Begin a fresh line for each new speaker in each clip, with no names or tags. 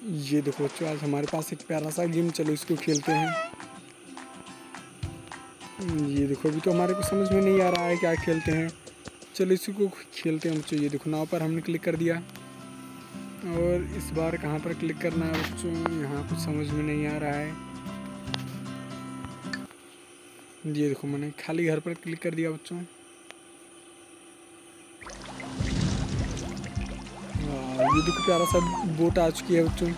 ये देखो बच्चों आज हमारे पास एक प्यारा सा गेम चलो, इसको खेलते हैं। ये देखो, अभी तो हमारे को समझ में नहीं आ रहा है क्या खेलते हैं। चलो इसी को खेलते हैं बच्चों ये देखो, नाव पर हमने क्लिक कर दिया। और इस बार कहाँ पर क्लिक करना है बच्चों, यहाँ कुछ समझ में नहीं आ रहा है। ये देखो, मैंने खाली घर पर क्लिक कर दिया बच्चों। ये देखो प्यारा सा बोट आ चुकी है बच्चों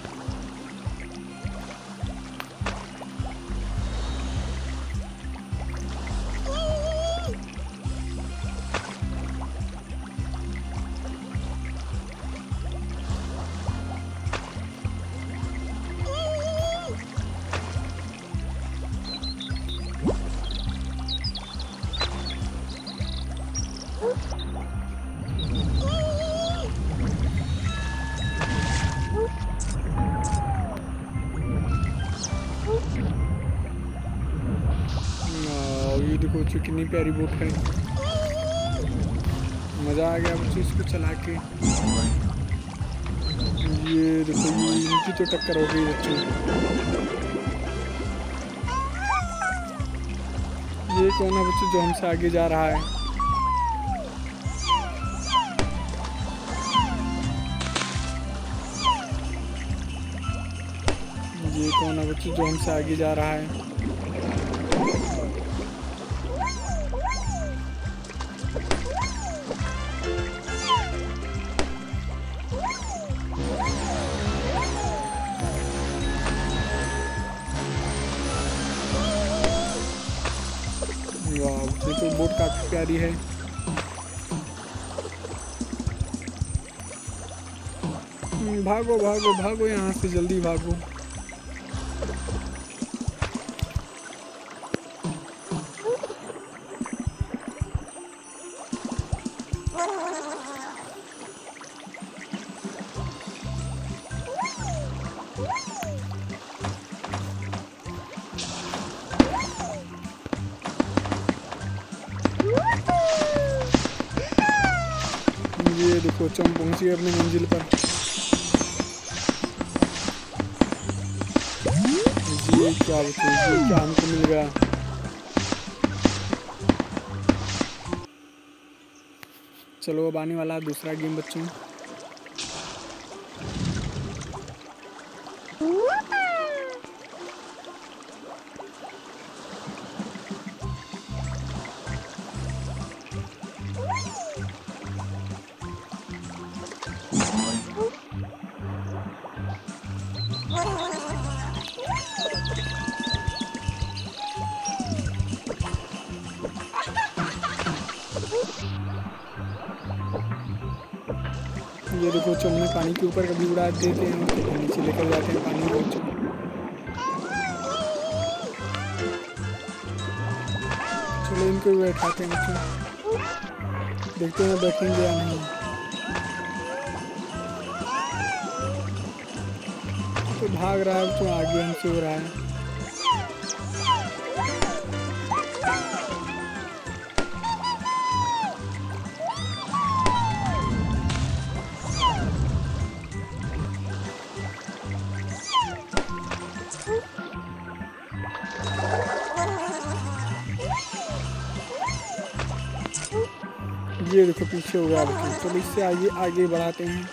ये देखो बच्चों कितनी प्यारी बोट है मज़ा आ गया बच्चों इसको चला के। ये देखो, ये इनकी तो टक्कर हो गई बच्चों ये कौन है बच्चों जो हमसे आगे जा रहा है? ये कौन है बच्चों जो हमसे आगे जा रहा है? काफ़ी रही है। हम्म, भागो भागो भागो यहाँ से जल्दी भागो। ये देखो चम पहुँच गए अपनी मंजिल पर। ये क्या ये क्या हमको मिल गया। चलो, अब आने वाला दूसरा गेम, बच्चों। ये देखो बच्चों हमने पानी के ऊपर कभी उड़ा देते हैं तो नीचे लेकर जाते हैं, पानी में चलो इनको भी बैठाते हैं बच्चों देखते हैं बैठेंगे या नहीं। तो भाग रहा है बच्चों आगे हमसे हो रहा है। ये देखो पीछे हो गया तो इससे आगे आगे बढ़ाते हैं।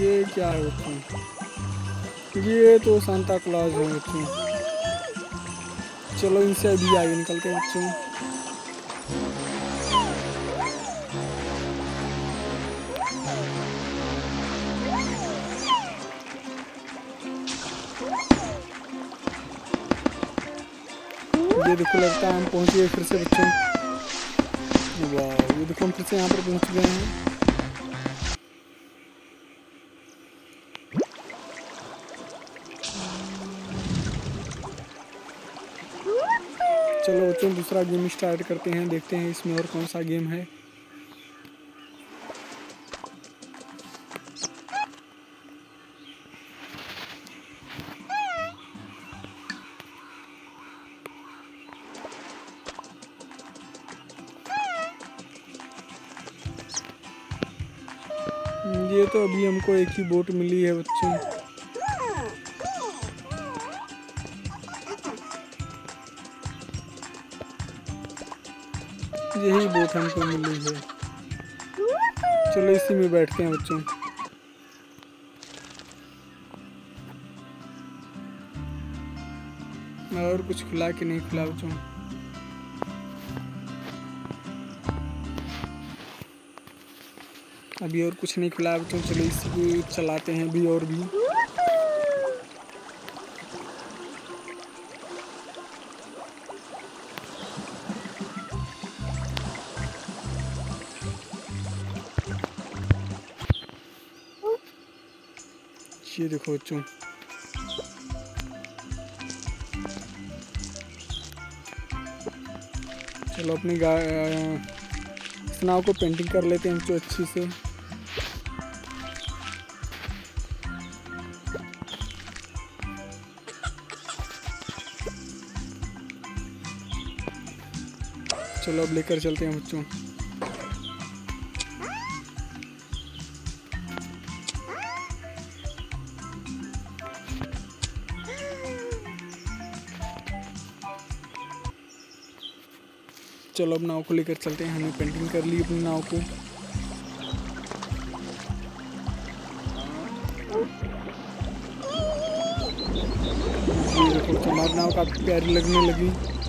ये क्या है बच्चों? ये तो सांता क्लाज है चलो इनसे अभी आगे निकलते हैं बच्चों। ये देखो लगता है हम पहुँच गए फिर से बच्चों। ये देखो हम फिर से यहाँ पर पहुँच गए हैं। चलो बच्चों, दूसरा गेम स्टार्ट करते हैं, देखते हैं इसमें और कौन सा गेम है। ये तो अभी हमको एक ही बोट मिली है बच्चों। यही बोट हमको मिली है। चलो इसी में बैठते हैं बच्चों। और कुछ खुला कि नहीं खुला बच्चों? अभी और कुछ नहीं खुला बच्चों चलो इसको चलाते हैं अभी और भी। ये देखो बच्चों। चलो अपनी नाव को पेंटिंग कर लेते हैं जो अच्छी से। चलो अब लेकर चलते हैं बच्चों। चलो अब नाव को लेकर चलते हैं। हमने पेंटिंग कर ली अपनी नाव को। हमारी नाव काफ़ी प्यारी लगने लगी।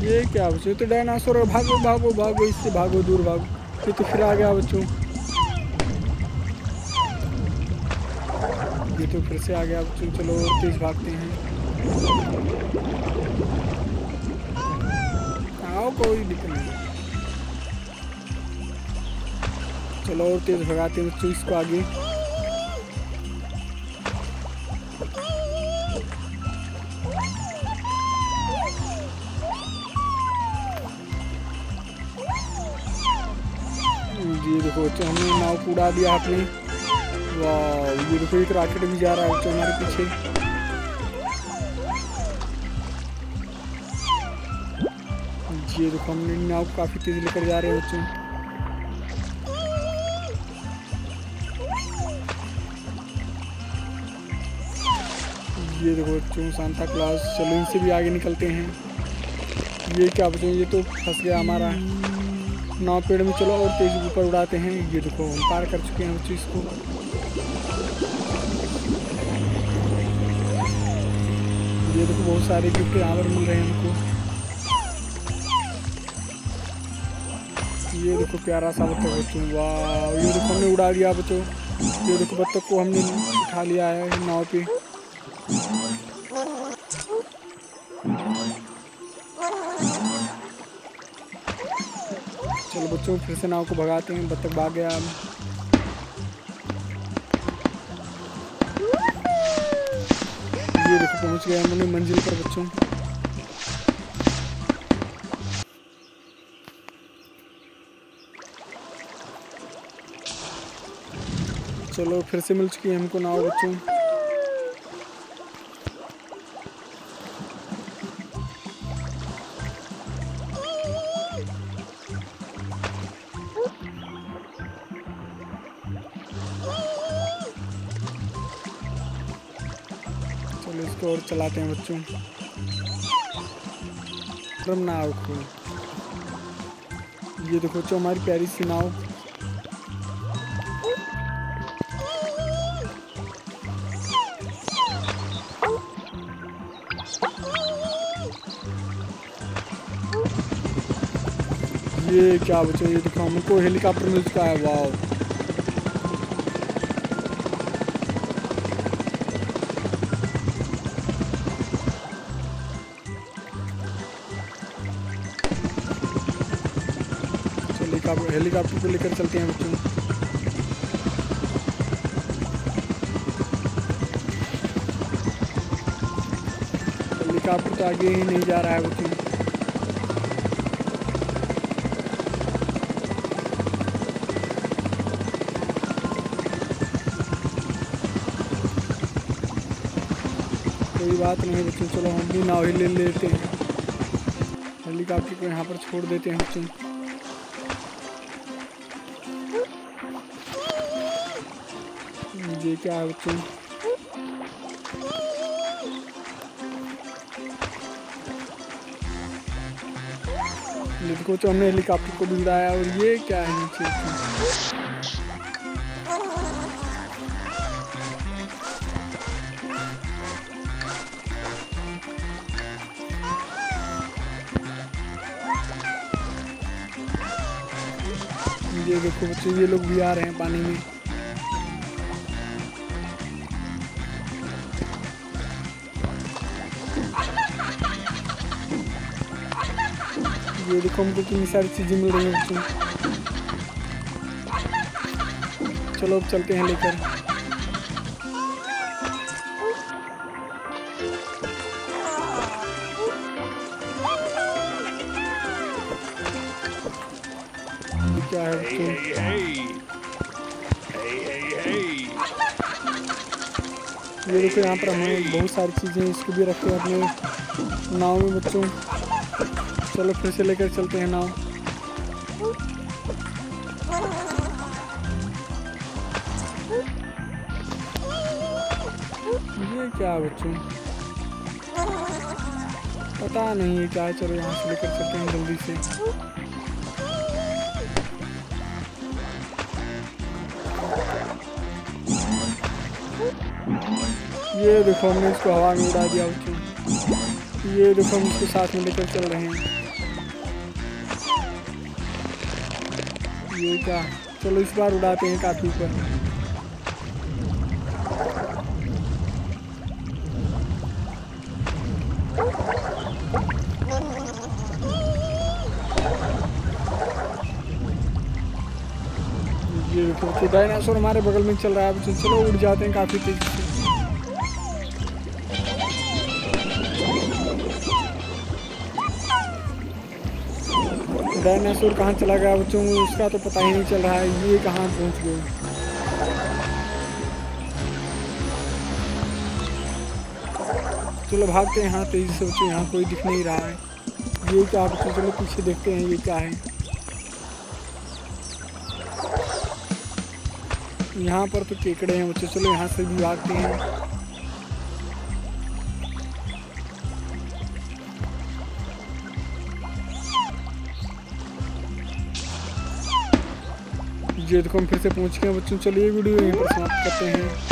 ये क्या बच्चों तो डायनासोर है। भागो भागो भागो, इससे भागो, दूर भागो। ये तो फिर आ गया बच्चों। ये तो फिर से आ गया बच्चों। चलो और तेज भागते हैं। आओ, कोई दिक्कत नहीं। चलो और तेज भगाते हैं बच्चों, इसको आगे। ये देखो बच्चों हमने नाव को उड़ा दिया आपने वाह, ये देखो, एक रॉकेट भी जा रहा है बच्चों हमारे पीछे। ये देखो, हमने नाव काफ़ी तेज लेकर जा रहे हैं बच्चों। ये देखो, बच्चों, सांता क्लास चलो, इनसे भी आगे निकलते हैं। ये क्या बच्चों, ये तो फंस गया हमारा। नाव पेड़ में चलो और तेज ऊपर उड़ाते हैं। ये देखो, हम पार कर चुके हैं बच्चों इसको। ये देखो, बहुत सारे गिफ्ट यहाँ पर मिल रहे हैं हमको। ये देखो, प्यारा सा बत्तख बच्चों। वाह, ये देखो, हमने उड़ा लिया बच्चों। ये देखो, बत्तख को हमने उठा लिया है नाव पे। चलो बच्चों, फिर से नाव को भगाते हैं, बत्तख भाग गया। ये देखो, पहुँच गया हमने मंजिल पर बच्चों। चलो, फिर से मिल चुकी है हमको नाव बच्चों। चलो इसको और चलाते हैं बच्चों। एकदम नाव को ये देखो बच्चों, हमारी प्यारी सी नाव। ये क्या बच्चों, ये देखो हमको हेलीकॉप्टर मिल चुका है वाह हेलीकॉप्टर हेलीकॉप्टर को लेकर चलते हैं बच्चों। हेलीकॉप्टर तो आगे ही नहीं जा रहा है बच्चों। कोई बात नहीं बच्चों, चलो हम भी नाव ही ले लेते हैं। हेलीकॉप्टर को यहाँ पर छोड़ देते हैं बच्चों। ये क्या है बच्चों बच्चों हमने हेलीकॉप्टर को भी उड़ाया और ये क्या है नीचे ये देखो बच्चे, ये लोग भी आ रहे हैं पानी में। ये देखो हमको कितनी सारी चीज़ें मिल रही हैं बच्चों चलो अब चलते हैं लेकर। क्या है बच्चों
hey.
ये देखो यहाँ पर हमें बहुत सारी चीज़ें इसको भी रखे हैं अपने नाव में बच्चों। चलो फिर से लेकर चलते हैं नाव। ये क्या बच्चों? पता नहीं क्या चलो यहाँ से लेकर चलते हैं जल्दी से। ये देखो हमने इसको हवा में उड़ा दिया ये देखो हम इसको साथ में लेकर चल रहे हैं। ये क्या? चलो इस बार उड़ाते हैं काफ़ी ऊपर। ये देखो तो डायनासोर हमारे बगल में चल रहा है। चलो उड़ जाते हैं काफ़ी तेज़ी डायनासोर कहाँ चला गया? बच्चों उसका तो पता ही नहीं चल रहा है, ये कहाँ पहुँच गए? चलो भागते हैं यहाँ, तेज़ी से बच्चों यहाँ कोई दिख नहीं रहा है। ये क्या बच्चों चलो पीछे देखते हैं ये क्या है। यहाँ पर तो केकड़े हैं, बच्चों, चलो यहाँ से भी भागते हैं। ये को हम फिर से पहुँच गए बच्चों, चलिए वीडियो यहीं पर समाप्त करते हैं।